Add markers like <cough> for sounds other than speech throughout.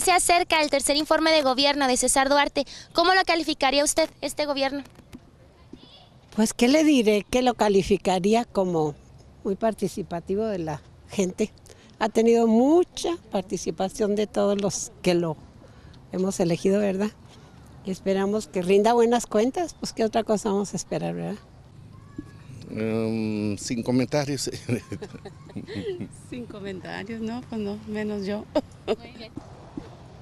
Se acerca el tercer informe de gobierno de César Duarte. ¿Cómo lo calificaría usted este gobierno? Pues, ¿qué le diré? Que lo calificaría como muy participativo de la gente. Ha tenido mucha participación de todos los que lo hemos elegido, ¿verdad? Y esperamos que rinda buenas cuentas. Pues, ¿qué otra cosa vamos a esperar, verdad? Um, sin comentarios. <laughs> Sin comentarios, no, pues no, menos yo.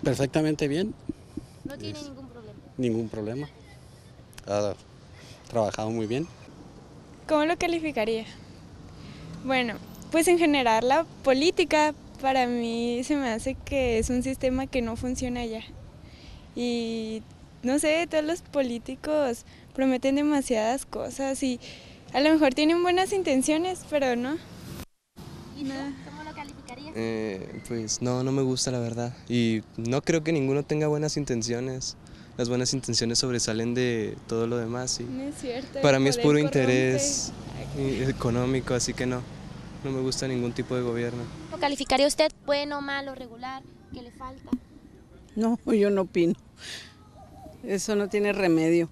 Perfectamente bien, No tiene ningún problema. ningún problema. Ha trabajado muy bien. ¿Cómo lo calificaría? Bueno, pues en general la política para mí se me hace que es un sistema que no funciona ya. Y no sé, todos los políticos prometen demasiadas cosas y a lo mejor tienen buenas intenciones, pero no. ¿Y tú? ¿Cómo lo calificarías? Eh, pues no, no me gusta la verdad. Y no creo que ninguno tenga buenas intenciones. Las buenas intenciones sobresalen de todo lo demás. Y No es cierto. el para mí es puro corrompe. interés económico, así que no. No me gusta ningún tipo de gobierno. ¿Cómo calificaría usted? ¿Bueno, malo, regular? ¿Qué le falta? No, <laughs> yo no opino. Eso no tiene remedio.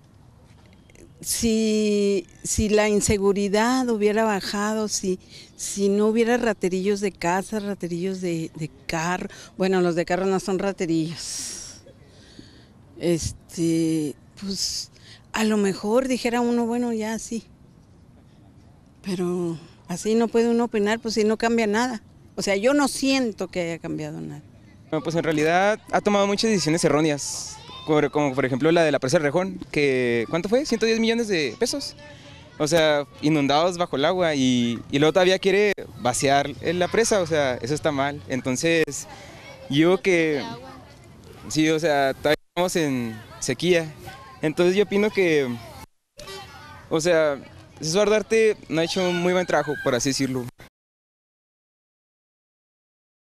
Si, si la inseguridad hubiera bajado, si, si no hubiera raterillos de casa, raterillos de, carro, bueno, los de carro no son raterillos. Este, pues a lo mejor dijera uno, bueno, ya sí. Pero así no puede uno opinar, pues si no cambia nada. O sea, yo no siento que haya cambiado nada. Bueno, pues en realidad ha tomado muchas decisiones erróneas, como, por ejemplo la de la presa Rejón, que ¿cuánto fue? 110 millones de pesos. O sea, inundados bajo el agua y, y luego todavía quiere vaciar la presa, o sea, eso está mal. Entonces, yo que... Sí, o sea, todavía estamos en sequía. Entonces yo opino que, o sea, César Duarte no ha hecho un muy buen trabajo, por así decirlo.